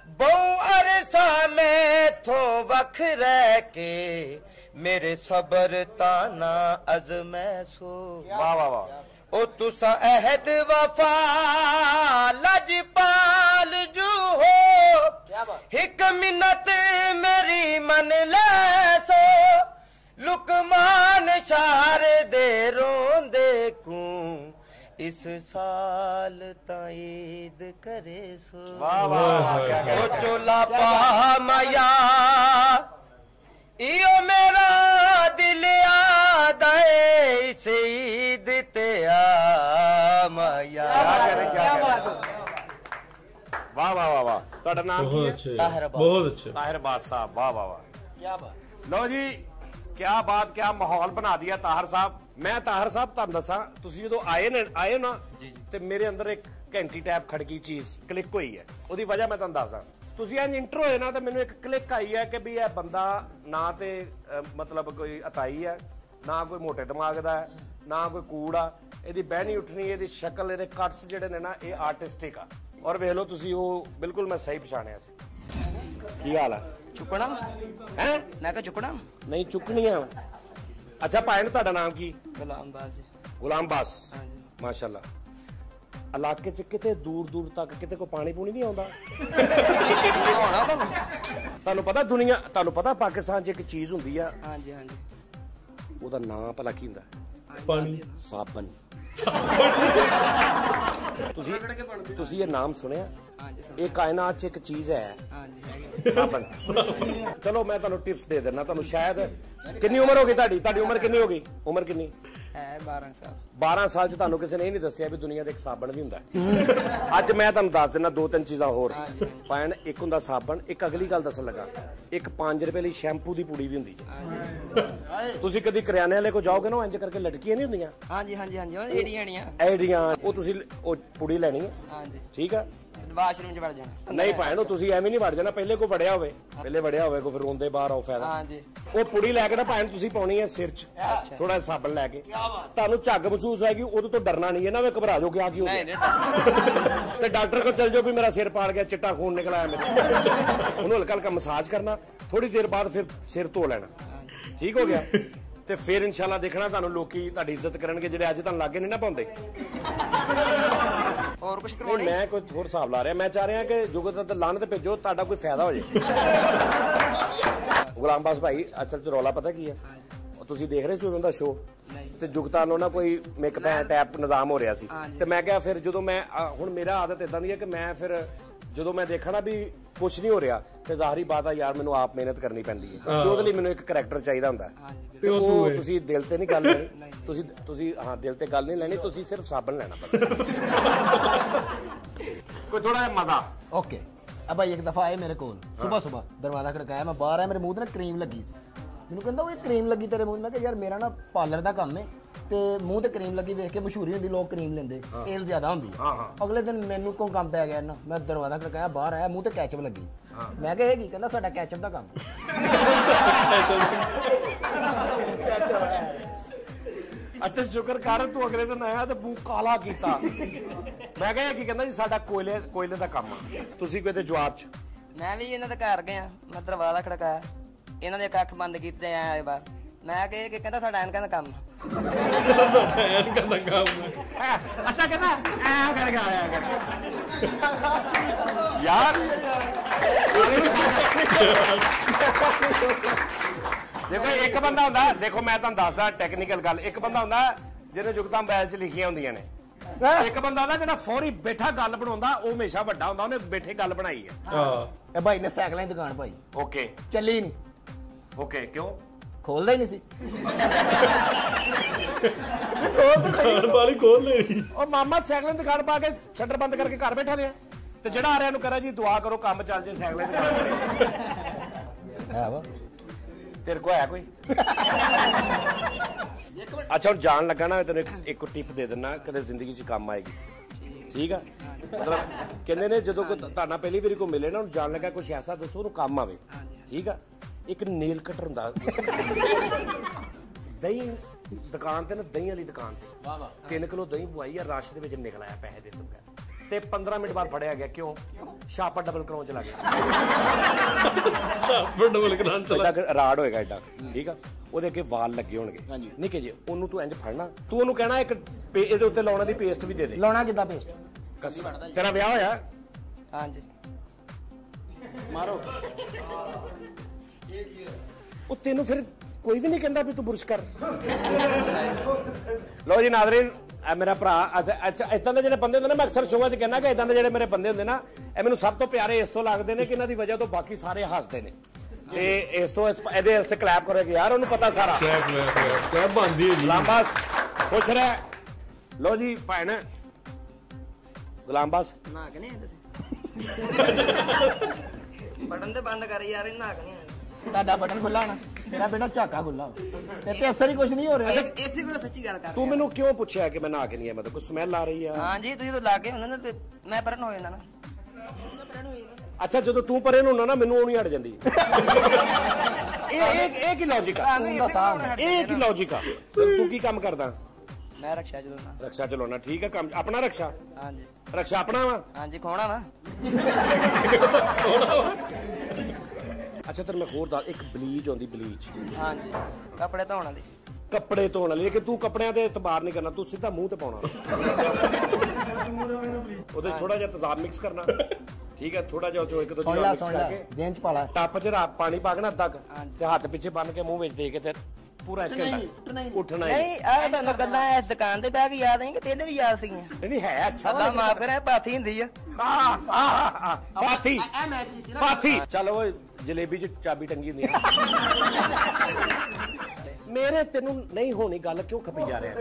ਬਹੁ ਅਰਸਾ ਮੈਥੋਂ ਵੱਖ ਰਹਿ ਕੇ ਮੇਰੇ ਸਬਰ ਤਾਨਾ ਅਜ਼ਮੈਸੋ
ਵਾਹ ਵਾਹ ਵਾਹ
ਉਹ ਤੁਸਾਂ ਅਹਿਦ ਵਫਾ ਲਜਪਾਲ ਜੂ ਹੋ
ਕੀ ਬਾਤ
ਇੱਕ ਮਿੰਨਤ ਮੇਰੀ ਮੰਨ ਲੈ ਸੋ ਲੁਕਮਾਨ ਸ਼ਾਰ ਦੇ ਰੋਂਦੇ ਕੂ ਇਸ ਸਾਲ ਤਾਂ ਈਦ ਕਰੇ ਸੋ
ਵਾਹ ਵਾਹ ਵਾਹ ਕੀ ਕਹਿੰਦੇ
ਉਹ
ਵਾਹ ਵਾਹ ਵਾਹ ਤੁਹਾਡਾ ਨਾਮ ਕੀ ਹੈ?
ਤਾਹਿਰ ਬਾਦ
ਬਹੁਤ ਅੱਛਾ।
ਤਾਹਿਰ ਬਾਦ ਸਾਹਿਬ ਵਾਹ ਵਾਹ ਵਾਹ।
ਕੀ ਬਾਤ
ਲਓ ਜੀ ਕੀ ਬਾਤ ਕੀ ਮਾਹੌਲ ਬਣਾ ਦਿਆ ਤਾਹਰ ਸਾਹਿਬ। ਮੈਂ ਤਾਹਰ ਸਾਹਿਬ ਤੁਹਾਨੂੰ ਦੱਸਾਂ ਤੁਸੀਂ ਜਦੋਂ ਆਏ ਨੇ ਆਏ ਨਾ ਤੇ ਮੇਰੇ ਅੰਦਰ ਇੱਕ ਘੰਟੀ ਟੈਪ ਖੜਕੀ ਚੀਜ਼ ਕਲਿੱਕ ਹੋਈ ਹੈ। ਉਹਦੀ ਵਜ੍ਹਾ ਮੈਂ ਤੁਹਾਨੂੰ ਦੱਸਦਾ। ਤੁਸੀਂ ਇੰਜ ਇੰਟਰੋ ਹੋਏ ਨਾ ਤੇ ਮੈਨੂੰ ਇੱਕ ਕਲਿੱਕ ਆਈ ਹੈ ਕਿ ਵੀ ਇਹ ਬੰਦਾ ਨਾ ਤੇ ਮਤਲਬ ਕੋਈ ਅਤਾਈ ਹੈ ਨਾ ਕੋਈ ਮੋਟੇ ਦਿਮਾਗ ਦਾ ਹੈ ਨਾ ਕੋਈ ਕੂੜਾ ਇਹਦੀ ਬਹਿਣੀ ਉੱਠਣੀ ਇਹਦੀ ਸ਼ਕਲ ਇਹਦੇ ਕੱਟਸ ਜਿਹੜੇ ਨੇ ਨਾ ਇਹ ਆਰਟਿਸਟਿਕ ਆ। ਔਰ ਵੇਖ ਲਓ ਤੁਸੀਂ ਉਹ ਬਿਲਕੁਲ ਮੈਂ ਸਹੀ ਪਛਾਣਿਆ ਸੀ। ਕੀ ਹਾਲ ਆ?
ਚੁੱਕਣਾ?
ਹੈ?
ਮੈਂ ਕਿਹਾ ਚੁੱਕਣਾ?
ਨਹੀਂ ਚੁੱਕਣੀਆਂ ਅੱਛਾ ਭਾਈ ਨੂੰ ਤੁਹਾਡਾ ਨਾਮ ਕੀ?
ਗੁਲਾਮ ਬਾਜ਼।
ਗੁਲਾਮ ਬਾਸ
ਹਾਂਜੀ।
ਮਾਸ਼ਾਅੱਲਾ। ਇਲਾਕੇ 'ਚ ਕਿਤੇ ਦੂਰ ਦੂਰ ਤੱਕ ਕਿਤੇ ਕੋਈ ਪਾਣੀ ਪੂਣੀ ਨਹੀਂ ਆਉਂਦਾ?
ਹੋਣਾ ਤੁਹਾਨੂੰ
ਤੁਹਾਨੂੰ ਪਤਾ ਦੁਨੀਆ ਤੁਹਾਨੂੰ ਪਤਾ ਪਾਕਿਸਤਾਨ 'ਚ ਇੱਕ ਚੀਜ਼ ਹੁੰਦੀ ਆ?
ਹਾਂਜੀ ਹਾਂਜੀ।
ਉਹਦਾ ਨਾਂ ਭਲਾ ਕੀ ਹੁੰਦਾ?
ਪਾਣੀ।
ਸਾਬਣ। ਤੁਸੀਂ ਤੁਸੀਂ ਇਹ ਨਾਮ ਸੁਣਿਆ? ਇਹ ਕਾਇਨਾਤ 'ਚ ਇੱਕ ਚੀਜ਼ ਹੈ। ਸਾਬਣ। ਚਲੋ, ਮੈਂ ਤੁਹਾਨੂੰ ਟਿਪਸ ਦੇ ਦਿੰਦਾ। ਤੁਹਾਨੂੰ ਸ਼ਾਇਦ ਕਿੰਨੀ ਉਮਰ ਹੋ ਗਈ ਤੁਹਾਡੀ? ਤੁਹਾਡੀ ਉਮਰ ਕਿੰਨੀ ਹੋ ਗਈ? ਉਮਰ ਕਿੰਨੀ?
ਹੈ 12 ਸਾਲ।
12 ਸਾਲ 'ਚ ਤੁਹਾਨੂੰ ਕਿਸੇ ਨੇ ਇਹ ਨਹੀਂ ਦੱਸਿਆ ਵੀ ਦੁਨੀਆ ਦੇ ਇੱਕ ਸਾਬਣ ਵੀ ਹੁੰਦਾ। ਅੱਜ ਮੈਂ ਤੁਹਾਨੂੰ ਦੱਸ ਦਿੰਦਾ ਦੋ ਤਿੰਨ ਚੀਜ਼ਾਂ ਹੋਰ। ਪਾਇਣ ਇੱਕ ਹੁੰਦਾ ਸਾਬਣ ਇੱਕ ਅਗਲੀ ਗੱਲ ਦੱਸਣ ਲੱਗਾ। ਇੱਕ 5 ਰੁਪਏ ਲਈ ਸ਼ੈਂਪੂ ਦੀ ਪੁੜੀ ਵੀ ਹੁੰਦੀ ਹੈ। ਤੁਸੀਂ ਕਦੀ ਕਰਿਆਨੇ ਵਾਲੇ ਕੋ ਜਾਓਗੇ ਨਾ ਇੰਜ ਕਰਕੇ ਲਟਕੀਆਂ ਨਹੀਂ ਹੁੰਦੀਆਂ?
ਹਾਂਜੀ ਹਾਂਜੀ ਹਾਂਜੀ ਉਹ ਏੜੀਆਂ ਏੜੀਆਂ
ਐਡੀਆਂ ਉਹ ਤੁਸੀਂ ਉਹ ਪੁੜੀ ਲੈਣੀ ਹੈ।
ਹਾਂਜੀ।
ਠੀਕ ਆ
ਵਾਸ਼ਰੂਮ ਚ ਵੜ ਜਾਣਾ।
ਨਹੀਂ ਭਾਣ ਤੁਸੀਂ ਐਵੇਂ ਨਹੀਂ ਵੜ ਜਾਣਾ ਪਹਿਲੇ ਕੋ ਵੜਿਆ ਹੋਵੇ। ਪਹਿਲੇ ਵੜਿਆ ਹੋਵੇ ਕੋ ਫਿਰ ਰੋਂਦੇ ਬਾਹਰ ਆਓ ਫਾਇਦਾ
ਹਾਂਜੀ।
ਉਹ ਪੁੜੀ ਲੈ ਕੇ ਨਾ ਭਾਣ ਤੁਸੀਂ ਪਾਉਣੀ ਹੈ ਸਿਰ 'ਚ। ਥੋੜਾ ਸਾਬਣ ਲੈ ਕੇ। ਤੁਹਾਨੂੰ ਝੱਗ ਮਹਿਸੂਸ ਹੋਏਗੀ ਉਦੋਂ ਤੋਂ ਡਰਨਾ ਨਹੀਂ ਹੈ ਨਾ ਵੇ ਘਬਰਾ ਜਾਓ ਕਿ ਆ ਕੀ ਹੋ ਗਿਆ। ਤੇ ਡਾਕਟਰ ਕੋਲ ਚਲ ਜਾਓ ਵੀ ਮੇਰਾ ਸਿਰ ਪਾੜ ਗਿਆ ਚਿੱਟਾ ਖੂਨ ਨਿਕਲ ਆਇਆ ਮੇਰੇ ਉਹਨੂੰ ਹਲਕਾ ਹਲਕਾ ਮਸਾਜ ਕਰਨਾ ਥੋੜੀ ਦੇਰ ਬਾਅਦ ਫਿਰ ਸਿਰ ਧੋ ਲੈਣਾ। ਠੀਕ ਹੋ ਗਿਆ? ਤੇ ਫਿਰ ਇਨਸ਼ਾਅੱਲਾ ਦੇਖਣਾ ਤੁਹਾਨੂੰ ਲੋਕੀ ਤੁਹਾਡੀ ਇੱਜ਼ਤ ਕਰਨਗੇ ਜਿਹੜੇ ਅੱਜ ਤੁਹਾਨੂੰ ਲਾਗੇ ਨਹੀਂ ਨਾ ਪਾਉਂਦੇ।
ਕੁਝ ਕਰਵਾਉਣੀ?
ਮੈਂ ਕੋਈ ਹੋਰ ਹਿਸਾਬ ਲਾ ਰਿਹਾ। ਮੈਂ ਚਾਹ ਰਿਹਾ ਕਿ ਜੁਗਤ ਤੇ ਲਾਣ ਤੇ ਭੇਜੋ ਤੁਹਾਡਾ ਕੋਈ ਫਾਇਦਾ ਹੋ ਜੇ। ਗੁਲਾਮ ਬਾਸ ਭਾਈ ਅਸਲ ਚ ਰੌਲਾ ਪਤਾ ਕੀ ਹੈ? ਤੁਸੀਂ ਦੇਖ ਰਹੇ ਸੀ ਉਹਨਾਂ ਦਾ ਸ਼ੋਅ
ਨਹੀਂ।
ਤੇ ਜੁਗਤਾਂ ਨੂੰ ਨਾ ਕੋਈ ਮੇਕਅਪ ਐ ਟੈਪ ਨਿਜ਼ਾਮ ਹੋ ਰਿਹਾ ਸੀ। ਤੇ ਮੈਂ ਕਿਹਾ ਫਿਰ ਜਦੋਂ ਮੈਂ ਹੁਣ ਮੇਰਾ ਆਦਤ ਇਦਾਂ ਦੀ ਹੈ ਕਿ ਮੈਂ ਫਿਰ ਜਦੋਂ ਮੈਂ ਦੇਖਣਾ ਵੀ ਕੁਝ ਨਹੀਂ ਹੋ ਰਿਹਾ। ਤੇ ਜ਼ਾਹਰੀ ਬਾਤ ਆ ਯਾਰ ਮੈਨੂੰ ਆਪ ਮਿਹਨਤ ਕਰਨੀ ਪੈਂਦੀ ਹੈ। ਤੇ ਉਹਦੇ ਲਈ ਮੈਨੂੰ ਇੱਕ ਕਰੈਕਟਰ ਚਾਹੀਦਾ ਹੁੰਦਾ।
ਤੇ ਉਹ
ਤੁਸੀਂ ਦਿਲ ਤੇ ਨਹੀਂ ਗੱਲ ਲੈਣੀ। ਤੁਸੀਂ ਤੁਸੀਂ ਹਾਂ ਦਿਲ ਤੇ ਗੱਲ ਨਹੀਂ ਲੈਣੀ ਤੁਸੀਂ ਸਿਰਫ ਸਾਬਣ ਲੈਣਾ। ਕੋਈ ਥੋੜਾ ਜਿਹਾ ਮਜ਼ਾ।
ਓਕੇ ਆ ਭਾਈ ਇੱਕ ਦਫਾ ਆਏ ਮੇਰੇ ਕੋਲ। ਸਵੇਰ ਸਵੇਰ ਦਰਵਾਜ਼ਾ ਖੜਕਾਇਆ ਮੈਂ ਬਾਹਰ ਆਇਆ ਮੇਰੇ ਮੂੰਹ ਤੇ ਨਾ ਕਰੀਮ ਲੱਗੀ ਸੀ। ਮੈਨੂੰ ਕਹਿੰਦਾ ਉਹ ਇਹ ਕਰੀਮ ਲੱਗੀ ਤੇਰੇ ਮੂੰਹ 'ਤੇ। ਮੈਂ ਕਿਹਾ ਯਾਰ ਮੇਰਾ ਨਾ ਪਾਰਲਰ ਦਾ ਕੰਮ ਹੈ ਤੇ ਮੂੰਹ ਤੇ ਕਰੀਮ ਲੱਗੀ ਵੇਖ ਕੇ ਮਸ਼ਹੂਰੀ ਹੁੰਦੀ ਲੋਕ ਕਰੀਮ ਲੈਂਦੇ ਸੇਲ ਜ਼ਿਆਦਾ ਹੁੰਦੀ। ਅਗਲੇ ਦਿਨ ਮੈਨੂੰ ਕੋਈ ਕੰਮ ਪੈ ਗਿਆ ਨਾ ਮੈਂ ਦਰਵਾਜ਼ਾ ਖੜਕਾਇਆ ਬਾਹਰ ਆਇਆ ਮੂੰਹ ਤੇ ਕੈਚਅਪ ਲੱਗੀ। ਮੈਂ ਕਿਹਾ ਇਹ ਕੀ ਕਹਿੰਦਾ ਸਾਡਾ ਕੈਚਅਪ ਦਾ ਕੰਮ।
ਅੱਛਾ ਸ਼ੁਕਰ ਕਰ ਤੂੰ ਅਗਲੇ ਦਿਨ ਆਇਆ ਤੇ ਮੂੰਹ ਕਾਲਾ ਕੀਤਾ। ਮੈਂ ਕਿਹਾ ਕੀ ਕਹਿੰਦਾ ਜੀ ਸਾਡਾ ਕੋਇਲੇ ਕੋਇਲੇ ਦਾ ਕੰਮ ਆ। ਤੁਸੀਂ ਕੋਈ ਤੇ ਜਵਾਬ ਚ?
ਮੈਂ ਵੀ ਇਹਨਾਂ ਦੇ ਘਰ ਗਿਆ ਮੈਂ ਦਰਵਾਜ਼ਾ ਖੜਕਾਇਆ। ਇਹਨਾਂ ਦੇ ਅੱਖ ਬੰਦ ਕੀਤੇ ਆਏ ਬਾਹਰ। ਮੈਂ ਕਿ ਕਿ ਕਹਿੰਦਾ ਸਾਡਾ ਐਨਕਾਂ ਦਾ ਕੰਮ
ਦੇਖੋ ਇੱਕ ਬੰਦਾ ਹੁੰਦਾ ਦੇਖੋ ਮੈਂ ਤੁਹਾਨੂੰ ਦੱਸਦਾ ਟੈਕਨੀਕਲ ਗੱਲ ਇੱਕ ਬੰਦਾ ਹੁੰਦਾ ਜਿਹਨੇ ਜੁਗਤਾਂ ਮੋਬਾਈਲ 'ਚ ਲਿਖੀਆਂ ਹੁੰਦੀਆਂ ਨੇ ਇੱਕ ਬੰਦਾ ਹੁੰਦਾ ਜਿਹੜਾ ਫੌਰੀ ਬੈਠਾ ਗੱਲ ਬਣਾਉਂਦਾ ਉਹ ਹਮੇਸ਼ਾ ਵੱਡਾ ਹੁੰਦਾ ਉਹਨੇ ਬੈਠੇ ਗੱਲ ਬਣਾਈ ਹੈ।
ਹਾਂ
ਇਹ ਭਾਈ ਨੇ ਸਾਈਕਲਾਂ ਦੀ ਦੁਕਾਨ ਭਾਈ
ਓਕੇ।
ਚੱਲੀ ਨਹੀਂ
ਓਕੇ ਕਿਉਂ?
ਖੋਲਦਾ ਹੀ ਨਹੀਂ ਸੀ
ਦੁਕਾਨ ਵਾਲੀ ਖੋਲ
ਉਹ ਮਾਮਾ ਸਾਈਕਲਾਂ ਦੀ ਦੁਕਾਨ ਪਾ ਕੇ ਸ਼ਟਰ ਬੰਦ ਕਰਕੇ ਘਰ ਬੈਠਾ ਰਿਹਾ। ਤੇ ਜਿਹੜਾ ਆ ਰਿਹਾ ਨੂੰ ਕਰਾ ਜੀ ਦੁਆ ਕਰੋ ਕੰਮ ਚੱਲ ਜੇ ਸਾਈਕਲਾਂ ਦੁਕਾਨ
ਹੈ ਵਾ।
ਤੇਰੇ ਕੋ ਹੈ ਕੋਈ? ਅੱਛਾ ਹੁਣ ਜਾਣ ਲੱਗਾ ਨਾ ਮੈਂ ਤੈਨੂੰ ਇੱਕ ਇੱਕ ਟਿਪ ਦੇ ਦਿੰਨਾ ਕਦੇ ਜ਼ਿੰਦਗੀ 'ਚ ਕੰਮ ਆਏਗੀ। ਠੀਕ ਆ? ਮਤਲਬ ਕਹਿੰਦੇ ਨੇ ਜਦੋਂ ਕੋਈ ਤੁਹਾਡਾ ਪਹਿਲੀ ਵਾਰੀ ਕੋ ਮਿਲੇ ਨਾ ਉਹਨੂੰ ਜਾਣ ਲੱਗਾ ਕੁਝ ਐਸਾ ਦੱਸੋ ਉਹਨੂੰ ਕੰਮ ਆਵੇ। ਠੀਕ ਆ? ਇੱਕ ਨੇਲ ਕਟਰ ਹੁੰਦਾ। ਦਹੀਂ ਦੁਕਾਨ ਤੇ ਨਾ ਦਹੀਂ ਵਾਲੀ ਦੁਕਾਨ ਤੇ। ਵਾਹ ਵਾਹ। 3 ਕਿਲੋ ਦਹੀਂ ਪਵਾਈ ਆ ਰਸ਼ ਦੇ ਵਿੱਚ ਨਿਕਲ ਆਇਆ ਪੈਸੇ ਦੇ ਦੂੰਗਾ ਤੇ 15 ਮਿੰਟ ਬਾਅਦ ਫੜਿਆ ਗਿਆ ਕਿਉਂ? ਛਾਪਾ ਡਬਲ ਕਰਾਉਣ ਚ ਲੱਗ ਗਿਆ
ਛਾਪੜ ਡਬਲ ਕਰਾਂ ਚਲਾ
ਕੁ। ਰਾੜ ਹੋਏਗਾ ਐਡਾ ਠੀਕ ਆ? ਉਹਦੇ ਅੱਗੇ ਵਾਲ ਲੱਗੇ ਹੋਣਗੇ। ਨਿੱਕੇ ਜੇ ਉਹਨੂੰ ਤੂੰ ਇੰਜ ਫੜਨਾ। ਤੂੰ ਉਹਨੂੰ ਕਹਿਣਾ ਇੱਕ ਇਹਦੇ ਉੱਤੇ ਲਾਉਣ ਦੀ ਪੇਸਟ ਵੀ ਦੇ ਦੇ।
ਲਾਉਣਾ ਕਿੱਦਾਂ ਪੇਸਟ
ਕਸਮ। ਤੇਰਾ ਵਿਆਹ ਹੋਇਆ?
ਹਾਂਜੀ।
ਉਹ ਤੈਨੂੰ ਫਿਰ ਕੋਈ ਵੀ ਨਹੀਂ ਕਹਿੰਦਾ ਵੀ ਤੂੰ ਬੁਰਸ਼ ਕਰ। ਲਓ ਜੀ ਨਾਜ਼ਰੀਨ ਇਹ ਮੇਰਾ ਭਰਾ ਅੱਛਾ ਅੱਛਾ ਇਦਾਂ ਦੇ ਜਿਹੜੇ ਬੰਦੇ ਹੁੰਦੇ ਨੇ ਮੈਂ ਅਕਸਰ ਸ਼ੋਆਂ 'ਚ ਕਹਿੰਦਾ ਕਿ ਇਦਾਂ ਦੇ ਜਿਹੜੇ ਮੇਰੇ ਬੰਦੇ ਹੁੰਦੇ ਨਾ ਇਹ ਮੈਨੂੰ ਸਭ ਤੋਂ ਪਿਆਰੇ ਇਸ ਤੋਂ ਲੱਗਦੇ ਨੇ ਕਿ ਇਹਨਾਂ ਦੀ ਵਜ੍ਹਾ ਤੋਂ ਬਾਕੀ ਸਾਰੇ ਹੱਸਦੇ ਨੇ। ਤੇ ਇਸ ਤੋਂ ਇਸ- ਇਹਦੇ ਵਾਸਤੇ ਕਲੈਪ ਕਰੋ ਕਿ ਯਾਰ ਉਹਨੂੰ ਪਤਾ ਸਾਰਾ।
ਕਲੈਪ ਕਲੈਪ ਕਲੈਪ ਬੰਦੀ ਹੈ ਜੀ।
ਗੁਲਾਮਬਾਸ ਖੁਸ਼ ਰਹਿ। ਲੋ ਜੀ ਭੈਣ। ਗੁਲਾਮਬਾਸ
ਨਾ ਕਿ ਨਹੀਂ ਤੁਸੀਂ? ਬਟਨ ਤੇ ਬੰਦ ਕਰ ਯਾਰ ਇਹ ਨਾ ਕਿ ਨਹੀਂ
ਤੁਹਾਡਾ ਬਟਨ ਖੁੱਲਾ ਨਾ ਤੇਰਾ ਬੇਟਾ ਝਾਕਾ ਖੁੱਲਾ ਤੇ ਤੇ ਅਸਰ ਹੀ ਕੁਝ ਨਹੀਂ ਹੋ ਰਿਹਾ।
ਇਹ- ਇਸੇ ਕੋਲ ਸੱਚੀ ਗੱਲ ਕਰ
ਤੂੰ ਮੈਨੂੰ ਕਿਉਂ ਪੁੱਛਿਆ ਕਿ ਮੈਂ ਨਹਾ ਕੇ ਨਹੀਂ ਆ ਮਤਲਬ ਕੋਈ ਸਮੈਲ ਆ ਰਹੀ ਆ?
ਹਾਂਜੀ ਤੁਸੀਂ ਤਾਂ ਲਾਗੇ ਹੁੰਦੇ ਨਾ ਤੇ ਮੈਂ ਪਰਨ ਹੋ ਜਾਂਦਾ ਨਾ।
ਅੱਛਾ ਜਦੋਂ ਤੂੰ ਪਰੇ ਨੂੰ ਹੁੰਦਾ ਨਾ ਮੈਨੂੰ ਉਹ ਨਹੀਂ ਹਟ ਜਾਂਦੀ। ਇਹ ਇਹ ਇਹ ਕੀ ਲੌਜੀਕ ਆ? ਇਹ ਕੀ ਲੌਜਿਕ ਆ? ਤੂੰ ਕੀ ਕੰਮ ਕਰਦਾ?
ਮੈਂ ਰਕਸ਼ਾ ਚਲਾਉਣਾ
ਰਕਸ਼ਾ ਚਲਾਉਣਾ ਠੀਕ ਆ ਕੰਮ। ਆਪਣਾ ਰਕਸ਼ਾ?
ਹਾਂਜੀ
ਰਕਸ਼ਾ ਆਪਣਾ ਵਾ?
ਹਾਂਜੀ ਖੋਣਾ ਨਾ
ਅੱਛਾ ਤੈਨੂੰ ਮੈਂ ਹੋਰ ਦੱਸ ਇੱਕ ਬਲੀਚ ਆਉਂਦੀ ਬਲੀਚ
ਹਾਂਜੀ ਕੱਪੜੇ ਧੋਣ ਵਾਲੀ।
ਕੱਪੜੇ ਧੋਣ ਵਾਲੀ ਲੇਕਿਨ ਤੂੰ ਕੱਪੜਿਆਂ ਤੇ ਇਤਬਾਰ ਨਹੀਂ ਕਰਨਾ ਤੂੰ ਸਿੱਧਾ ਮੂੰਹ ਤੇ ਪਾਉਣਾ। ਉਹਦੇ ਥੋੜਾ ਜਿਹਾ ਤੇਜ਼ਾਬ ਮਿਕਸ ਕਰਨਾ। ਠੀਕ ਹੈ ਥੋੜਾ ਜਿਹਾ ਉਹ ਚੋਂ ਇੱਕ ਦੋ ਚੀਜ਼ਾਂ ਮਿਕਸ
ਸੁਣ ਲੈ
ਕਰਕੇ
ਜੇਨ ਚ ਪਾ ਲੈ।
ਟੱਪ 'ਚ ਰਾਤ ਪਾਣੀ ਪਾ ਕੇ ਨਾ ਅੱਧਾ ਤੇ ਹੱਥ ਪਿੱਛੇ ਬੰਨ ਕੇ ਮੂੰਹ ਵਿੱਚ ਦੇ ਕੇ ਤੇ ਪੂਰਾ ਇੱਕ ਘੰਟਾ। ਉੱਠਣਾ
ਨਹੀਂ ਆ ਤੁਹਾਨੂੰ ਗੱਲਾਂ ਇਸ ਦੁਕਾਨ ਤੇ ਬਹਿ ਕੇ ਯਾਦ ਨਹੀਂ ਕਿ ਪਹਿਲੇ ਵੀ ਯਾਦ ਸੀਗੀਆਂ?
ਨਹੀਂ ਨਹੀਂ ਹੈ ਅੱਛਾ।
ਅੱਲਾ ਮਾਫ ਕਰੇ ਪਾਥੀ ਹੁੰਦੀ ਆ।
ਆਹ, ਆਹ, ਆਹ, ਪਾਥੀ
ਇਹ ਮੈਚ ਕੀਤੀ
ਪਾਥੀ ਚੱਲ ਓਏ ਜਲੇਬੀ 'ਚ ਚਾਬੀ ਟੰਗੀ ਹੁੰਦੀ ਆ। ਮੇਰੇ ਤੈਨੂੰ ਨਹੀਂ ਹੋਣੀ ਗੱਲ ਕਿਉਂ ਖਪੀ ਜਾ ਰਿਹਾ?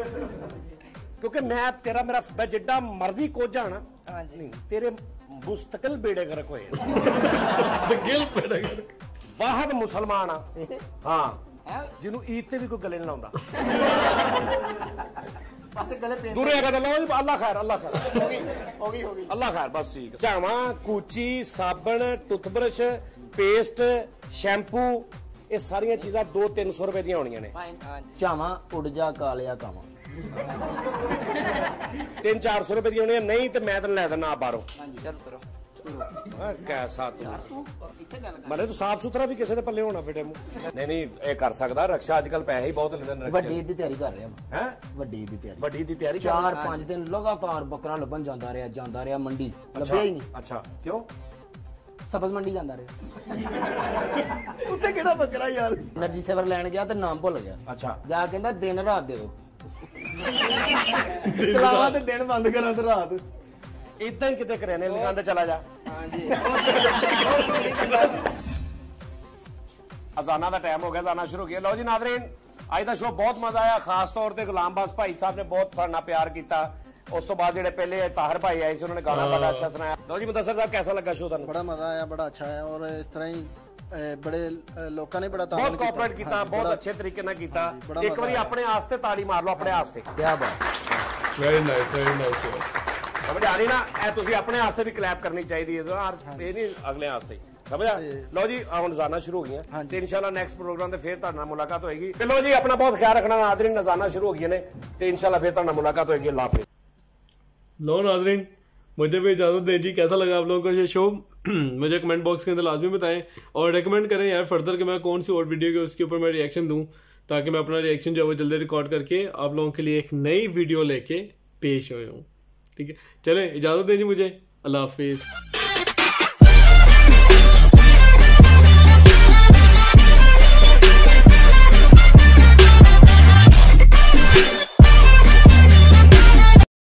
ਕਿਉਂਕਿ ਮੈਂ ਤੇਰਾ ਮੇਰਾ ਮੈਂ ਜਿੱਡਾ ਮਰਜ਼ੀ ਕੋਝਾ ਨਾ
ਹਾਂਜੀ।
ਨਹੀਂ ਤੇਰੇ ਮੁਸਤਕਲ ਬੇੜੇ ਹੋਏ
ਤੇ ਗਿਲ ਪੈੜਾ ਕਰ
ਵਾਹਦ ਮੁਸਲਮਾਨ ਆ। ਹਾਂ ਜਿਹਨੂੰ ਈਦ ਤੇ ਵੀ ਕੋਈ ਗਲੇ ਨਹੀਂ ਲਾਉਂਦਾ।
ਪਾਸੇ ਗਲੇ ਪੇ
ਦੂਰੇ ਆ ਕੇ ਲਓ ਜੀ ਅੱਲਾ ਖੈਰ ਅੱਲਾ ਖੈਰ। ਹੋ ਗਈ ਹੋ ਗਈ ਹੋ ਗਈ। ਅੱਲਾ ਖੈਰ ਬਸ ਠੀਕ। ਚਾਵਾਂ ਕੂਚੀ ਸਾਬਣ ਟੁੱਥਬ੍ਰਸ਼ ਪੇਸਟ ਸ਼ੈਂਪੂ ਇਹ ਸਾਰੀਆਂ ਚੀਜ਼ਾਂ 2-300 ਰੁਪਏ ਦੀਆਂ ਹੋਣੀਆਂ ਨੇ।
ਹਾਂਜੀ
ਚਾਵਾਂ ਉੱਡ ਜਾ ਕਾਲਿਆ ਕਾਵਾਂ।
3-400 ਰੁਪਏ ਦੀਆਂ ਹੋਣੀਆਂ ਨਹੀਂ ਤੇ ਮੈਂ ਤੈਨੂੰ ਲੈ ਦੇਣਾ ਬਾਹਰੋਂ।
ਚੱਲ ਤੁਰੋ
ਆ ਕੈਸਾ ਤੂੰ। ਮਨੇ ਤੂੰ ਸਾਫ਼ ਸੁਥਰਾ ਵੀ ਕਿਸੇ ਦੇ ਪੱਲੇ ਹੋਣਾ ਫਿਟੇ ਮੂੰਹ ਨਹੀਂ ਨਹੀਂ ਇਹ ਕਰ ਸਕਦਾ ਰਕਸ਼ਾ ਅੱਜ ਕੱਲ ਪੈਸੇ ਹੀ ਬਹੁਤ ਲੈਂਦੇ ਨੇ
ਵੱਡੀ ਦੀ ਤਿਆਰੀ ਕਰ ਰਿਹਾ
ਹੈ?
ਵੱਡੀ ਦੀ ਤਿਆਰੀ।
ਵੱਡੀ ਦੀ ਤਿਆਰੀ ਚੱਲ
ਚਾਰ ਪੰਜ ਦਿਨ ਲਗਾਤਾਰ ਬੱਕਰਾ ਲੱਭਣ ਜਾਂਦਾ ਰਿਹਾ ਜਾਂਦਾ ਰਿਹਾ ਮੰਡੀ। ਲੱਭਿਆ ਹੀ ਨਹੀਂ।
ਅੱਛਾ ਕਿਉਂ?
ਸਬਜ਼ ਮੰਡੀ ਜਾਂਦਾ ਰਿਹਾ। ਉੱਤੇ ਕਿਹੜਾ ਬੱਕਰਾ ਯਾਰ? એનર્ਜੀ ਸੇਵਰ ਲੈਣ ਗਿਆ ਤੇ ਨਾਮ ਭੁੱਲ ਗਿਆ।
ਅੱਛਾ।
ਜਾ ਕਹਿੰਦਾ ਦਿਨ ਰਾਤ ਦੇ ਦੋ ਚਲਾਵਾ ਤੇ ਦਿਨ ਬੰਦ ਕਰਾਂ ਤੇ ਰਾਤ।
ਇਦਾਂ ਹੀ ਕਿਤੇ ਕਰਿਆਨੇ ਦੁਕਾਨ ਤੇ ਚਲਾ ਜਾ।
ਹਾਂਜੀ।
ਅਜ਼ਾਨਾ ਦਾ ਟਾਈਮ ਹੋ ਗਿਆ ਅਜ਼ਾਨਾ ਸ਼ੁਰੂ ਹੋ ਲਓ ਜੀ ਨਾਜ਼ਰੀਨ ਅੱਜ ਦਾ ਸ਼ੋਅ ਬਹੁਤ ਮਜ਼ਾ ਆਇਆ। ਖਾਸ ਤੌਰ ਤੇ ਗੁਲਾਮ ਬਾਸ ਭਾਈ ਸਾਹਿਬ ਨੇ ਬਹੁਤ ਤੁਹਾਡਾ ਪਿਆਰ ਕੀਤਾ। ਉਸ ਤੋਂ ਬਾਅਦ ਜਿਹੜੇ ਪਹਿਲੇ ਤਾਹਰ ਭਾਈ ਆਏ ਸੀ ਉਹਨਾਂ ਨੇ ਗਾਣਾ ਬੜਾ ਅੱਛਾ ਸੁਣਾਇਆ। ਲਓ ਜੀ ਮੁਦੱਸਰ ਸਾਹਿਬ ਕਿਹਦਾ ਲੱਗਾ ਸ਼ੋਅ ਤੁਹਾਨੂੰ?
ਬੜਾ ਮਜ਼ਾ ਆਇਆ ਬੜਾ ਅੱਛਾ ਆਇਆ ਔਰ ਇਸ ਤਰ੍ਹਾਂ ਹੀ ਬੜੇ ਲੋਕਾਂ ਨੇ ਬੜਾ ਤਾਮਨ
ਬਹੁਤ ਕੋਆਪਰੇਟ ਕੀਤਾ ਬਹੁਤ ਅੱਛੇ ਤਰੀਕੇ ਨਾਲ ਕੀਤਾ। ਇੱਕ ਵਾਰੀ। ਆਪਣੇ ਆਸਤੇ ਤਾੜੀ ਮਾਰ ਲਓ ਆਪਣੇ ਆਸਤੇ।
ਕੀ ਬਾਤ।
ਵੈਰੀ ਨਾਈਸ ਵੈਰੀ ਨਾਈਸ
ਸਮਝ ਆ ਰਹੀ ਨਾ ਇਹ ਤੁਸੀਂ ਆਪਣੇ ਆਸਤੇ ਵੀ ਕਲੈਪ ਕਰਨੀ ਚਾਹੀਦੀ ਹੈ ਯਾਰ ਇਹ ਨਹੀਂ ਅਗਲੇ ਆਸਤੇ। ਸਮਝ ਆ ਲਓ ਜੀ ਹੁਣ ਜ਼ਾਨਾ ਸ਼ੁਰੂ ਹੋ ਗਈਆਂ। ਤੇ ਇਨਸ਼ਾਅੱਲਾ ਨੈਕਸਟ ਪ੍ਰੋਗਰਾਮ ਤੇ ਫੇਰ ਤੁਹਾਡੇ ਨਾਲ ਮੁਲਾਕਾਤ ਹੋਏਗੀ। ਤੇ ਲਓ ਜੀ ਆਪਣਾ ਬਹੁਤ ਖਿਆਲ ਰੱਖਣਾ ਨਾਜ਼ਰੀਨ ਨਜ਼ਾਨਾ ਸ਼ੁਰੂ ਹੋ ਗਈਆਂ ਨੇ। ਤੇ ਇਨਸ਼ਾਅੱਲਾ ਫੇਰ ਤੁਹਾਡੇ ਨਾਲ ਮੁਲਾਕਾਤ ਹੋਏਗੀ ਅੱਲਾਹ ਹਾਫਿਜ਼।
लो नाजरीन, मुझे भी इजाज़त दें जी। कैसा लगा आप लोगों को ये शो मुझे कमेंट बॉक्स के अंदर लाजमी बताएँ और रेकमेंड करें यार फर्दर कि मैं कौन सी और वीडियो के उसके ऊपर मैं रिएक्शन दूँ, ताकि मैं अपना रिएक्शन जो है वो जल्दी रिकॉर्ड करके आप लोगों के लिए एक नई वीडियो लेके पेश हो हूँ ठीक है? चलें, इजाज़त दें जी मुझे। अल्लाह हाफिज़।